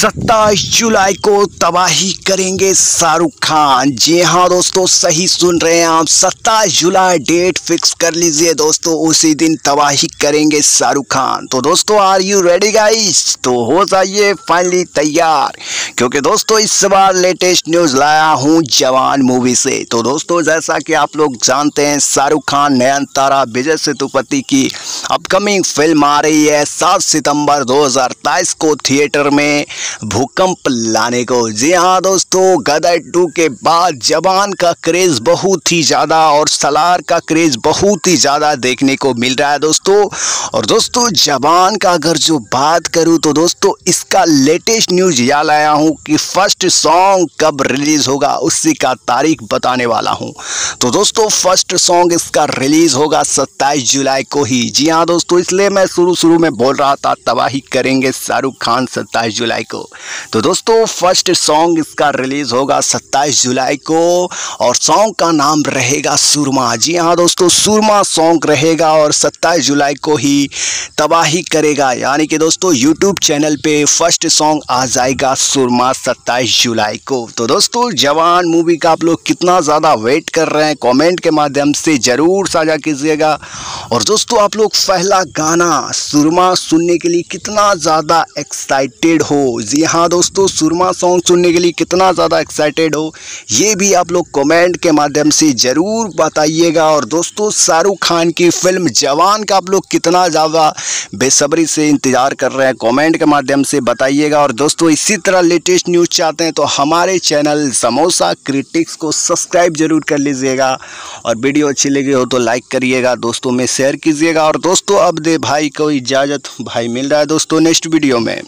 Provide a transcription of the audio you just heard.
सत्ताईस जुलाई को तबाही करेंगे शाहरुख खान। जी हाँ दोस्तों, सही सुन रहे हैं आप। सत्ताईस जुलाई डेट फिक्स कर लीजिए दोस्तों, उसी दिन तबाही करेंगे शाहरुख खान। तो दोस्तों आर यू रेडी गाइस तो हो जाइए फाइनली तैयार। क्योंकि दोस्तों, इस बार लेटेस्ट न्यूज़ लाया हूँ जवान मूवी से। तो दोस्तों, जैसा कि आप लोग जानते हैं, शाहरुख खान, नयन तारा, विजय सेतुपति की अपकमिंग फ़िल्म आ रही है सात सितंबर 2023 को थिएटर में। भूकंप लाने को। जी हाँ दोस्तों, गदर टू के बाद जवान का क्रेज बहुत ही ज़्यादा और सलार का क्रेज बहुत ही ज़्यादा देखने को मिल रहा है दोस्तों। और दोस्तों जवान का अगर जो बात करूँ तो दोस्तों, इसका लेटेस्ट न्यूज़ यह लाया हूँ कि फ़र्स्ट सॉन्ग कब रिलीज़ होगा, उसी का तारीख बताने वाला हूँ। तो दोस्तों, फ़र्स्ट सॉन्ग इसका रिलीज़ होगा सत्ताईस जुलाई को ही। जी हाँ दोस्तों, इसलिए मैं शुरू शुरू में बोल रहा था, तबाही करेंगे शाहरुख खान सत्ताईस जुलाई को। तो दोस्तों फ़र्स्ट सॉन्ग इसका रिलीज़ होगा 27 जुलाई को और सॉन्ग का नाम रहेगा सुरमा। जी हाँ दोस्तों, सुरमा सॉन्ग रहेगा और 27 जुलाई को ही तबाही करेगा। यानी कि दोस्तों यूट्यूब चैनल पे फ़र्स्ट सॉन्ग आ जाएगा सुरमा 27 जुलाई को। तो दोस्तों, जवान मूवी का आप लोग कितना ज़्यादा वेट कर रहे हैं कॉमेंट के माध्यम से ज़रूर साझा कीजिएगा। और दोस्तों, आप लोग पहला गाना सुरमा सुनने के लिए कितना ज़्यादा एक्साइटेड हो जी हाँ दोस्तों, सुरमा सॉन्ग सुनने के लिए कितना ज़्यादा एक्साइटेड हो, ये भी आप लोग कमेंट के माध्यम से ज़रूर बताइएगा। और दोस्तों, शाहरुख खान की फ़िल्म जवान का आप लोग कितना ज़्यादा बेसब्री से इंतज़ार कर रहे हैं कमेंट के माध्यम से बताइएगा। और दोस्तों, इसी तरह लेटेस्ट न्यूज़ चाहते हैं तो हमारे चैनल समोसा क्रिटिक्स को सब्सक्राइब ज़रूर कर लीजिएगा। और वीडियो अच्छी लगी हो तो लाइक करिएगा, दोस्तों में शेयर कीजिएगा। और दोस्तों, अब दे भाई को इजाज़त, भाई मिल रहा है दोस्तों नेक्स्ट वीडियो में।